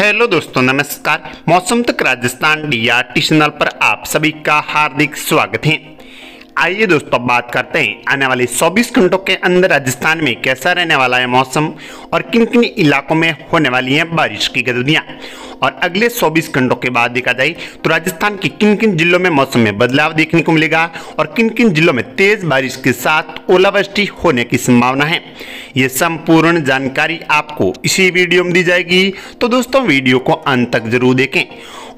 Hello दोस्तों, नमस्कार। मौसम तक राजस्थान डीआरटी चैनल पर आप सभी का हार्दिक स्वागत है। आइए दोस्तों बात करते हैं आने वाले 24 घंटों के अंदर राजस्थान में कैसा रहने वाला है मौसम और किन किन इलाकों में होने वाली है बारिश की गतिविधियाँ। और अगले 24 घंटों के बाद देखा जाए तो राजस्थान के किन किन जिलों में मौसम में बदलाव देखने को मिलेगा और किन किन जिलों में तेज बारिश के साथ ओलावृष्टि होने की संभावना है। ये संपूर्ण जानकारी आपको इसी वीडियो में दी जाएगी। तो दोस्तों, वीडियो को अंत तक ज़रूर देखें।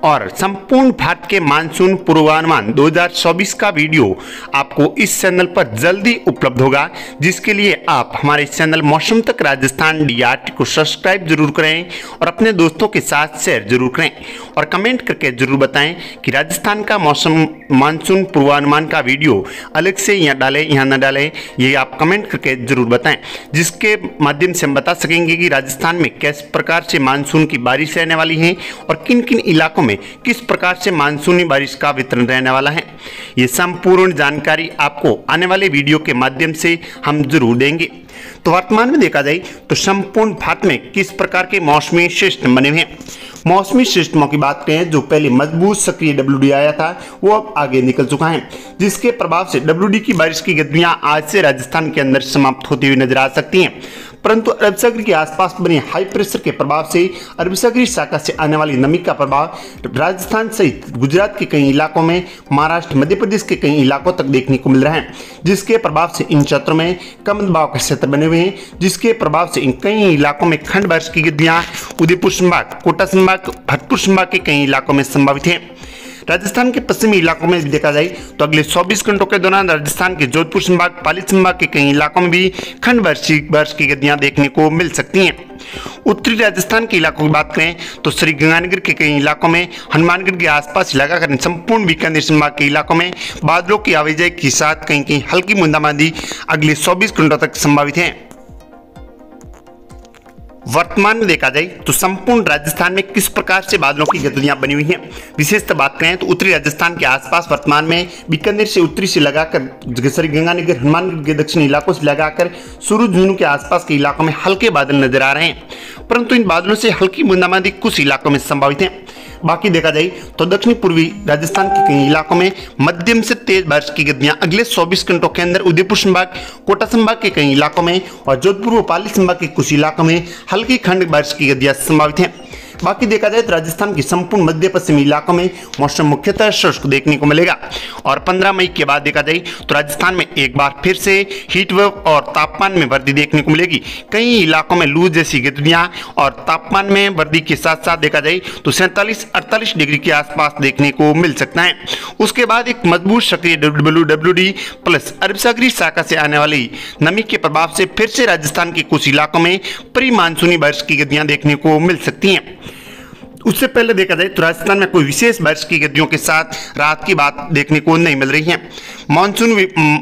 और संपूर्ण भारत के मानसून पूर्वानुमान 2024 का वीडियो आपको इस चैनल पर जल्दी उपलब्ध होगा, जिसके लिए आप हमारे चैनल मौसम तक राजस्थान डीआरटी को सब्सक्राइब ज़रूर करें और अपने दोस्तों के साथ शेयर ज़रूर करें। और कमेंट करके ज़रूर बताएँ कि राजस्थान का मौसम मानसून पूर्वानुमान का वीडियो अलग से यहाँ डालें, यहाँ न डालें, ये आप कमेंट करके ज़रूर बताएँ, जिसके माध्यम से हम बता सकेंगे कि राजस्थान में किस प्रकार से मानसून की बारिश रहने वाली है और किन किन इलाकों में में किस प्रकार से मानसूनी बारिश का वितरण रहने वाला है? ये संपूर्ण जानकारी आपको आने वाले वीडियो के माध्यम से हम ज़रूर देंगे। तो वर्तमान में देखा जाए तो संपूर्ण भारत में किस प्रकार के मौसमी सिस्टम बने हुए हैं? मौसमी सिस्टमों की बात करें, जो पहले मज़बूत सक्रिय डब्ल्यूडी आया था, वो अब आगे निकल चुका है, जिसके प्रभाव से डब्ल्यू की बारिश की गतिविधियाँ आज से राजस्थान के अंदर समाप्त होती हुई नज़र आ सकती हैं। परंतु अरब सागर के आसपास बने हाई प्रेशर के प्रभाव से अरब सागरी शाखा से आने वाली नमी का प्रभाव राजस्थान सहित गुजरात के कई इलाकों में, महाराष्ट्र मध्य प्रदेश के कई इलाकों तक देखने को मिल रहा है, जिसके प्रभाव से इन क्षेत्रों में कम दबाव के क्षेत्र बने हुए हैं, जिसके प्रभाव से इन कई इलाकों में खंड बारिश की गतियाँ उदयपुर संभाग, कोटा संभाग, भरतपुर संभाग के कई इलाकों में संभावित है। राजस्थान के पश्चिमी इलाकों में देखा जाए तो अगले 24 घंटों के दौरान राजस्थान के जोधपुर, संभाग, पाली संभाग के कई इलाकों में भी खंड वर्ष की गतियाँ देखने को मिल सकती हैं। उत्तरी राजस्थान के इलाकों की बात करें तो श्री गंगानगर के कई इलाकों में, हनुमानगढ़ के आसपास इलाका करें संपूर्ण बीकानेर संभाग के इलाकों में बादलों की आवाजाही के साथ कहीं कहीं हल्की बूंदाबांदी अगले 24 घंटों तक संभावित है। वर्तमान में देखा जाए तो संपूर्ण राजस्थान में किस प्रकार से बादलों की गतिविधियाँ बनी हुई हैं? विशेषतः बात करें तो उत्तरी राजस्थान के आसपास वर्तमान में बीकानेर से उत्तरी से लगाकर सॉरी गंगानगर, हनुमानगढ़ के दक्षिणी इलाकों से लगाकर सूरज झुनू के आसपास के इलाकों में हल्के बादल नज़र आ रहे हैं। परंतु इन बादलों से हल्की बूंदाबांदी कुछ इलाकों में संभावित है। बाकी देखा जाए तो दक्षिण पूर्वी राजस्थान के कई इलाकों में मध्यम से तेज बारिश की गतियाँ अगले 24 घंटों के अंदर उदयपुर संभाग, कोटा संभाग के कई इलाकों में और जोधपुर व पाली संभाग के कुछ इलाकों में हल्की खंड बारिश की गतियाँ संभावित हैं। बाकी देखा जाए तो राजस्थान के संपूर्ण मध्य पश्चिमी इलाकों में मौसम मुख्यतः शुष्क देखने को मिलेगा। और 15 मई के बाद देखा जाए तो राजस्थान में एक बार फिर से हीट वेव और तापमान में वृद्धि देखने को मिलेगी। कई इलाकों में लू जैसी गतिविधियाँ और तापमान में वृद्धि के साथ साथ देखा जाए तो सैंतालीस अड़तालीस डिग्री के आसपास देखने को मिल सकता है। उसके बाद एक मज़बूत सक्रिय डब्ल्यू प्लस अरब सागरी शाखा से आने वाली नमी के प्रभाव से फिर से राजस्थान के कुछ इलाकों में प्री मानसूनी बारिश की गतियाँ देखने को मिल सकती हैं। उससे पहले देखा जाए तो राजस्थान में कोई विशेष बारिश की गतियों के साथ रात की बात देखने को नहीं मिल रही है। मानसून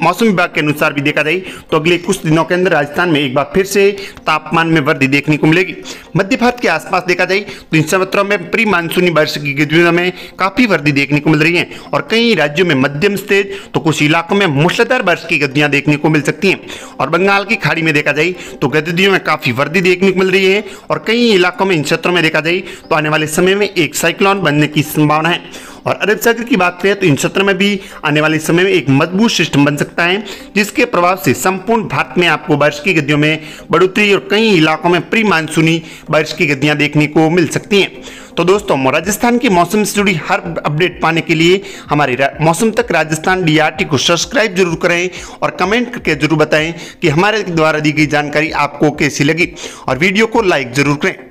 मौसम विभाग के अनुसार भी देखा जाए तो अगले कुछ दिनों के अंदर राजस्थान में एक बार फिर से तापमान में वृद्धि देखने को मिलेगी। मध्य भारत के आसपास देखा जाए तो इन सवत्रों में प्री मानसूनी बारिश की गतिविधियों में काफ़ी वृद्धि देखने को मिल रही है और कई राज्यों में मध्यम स्तेज तो कुछ इलाकों में मूसलाधार बारिश की गतियाँ देखने को मिल सकती हैं। और बंगाल की खाड़ी में देखा जाए तो गतिविधियों में काफ़ी वृद्धि देखने को मिल रही है और कई इलाकों में इन क्षेत्रों में देखा जाए तो आने वाले समय में एक साइक्लोन बनने की संभावना है। और अरब सागर की बात करें तो इन क्षेत्र में भी आने वाले समय में एक मज़बूत सिस्टम बन सकता है, जिसके प्रभाव से संपूर्ण भारत में आपको बारिश की गतियों में बढ़ोतरी और कई इलाकों में प्री मानसूनी बारिश की गतियाँ देखने को मिल सकती हैं। तो दोस्तों राजस्थान के मौसम से जुड़ी हर अपडेट पाने के लिए हमारे मौसम तक राजस्थान डीआरटी को सब्सक्राइब ज़रूर करें और कमेंट करके ज़रूर बताएँ कि हमारे द्वारा दी गई जानकारी आपको कैसी लगी। और वीडियो को लाइक ज़रूर करें।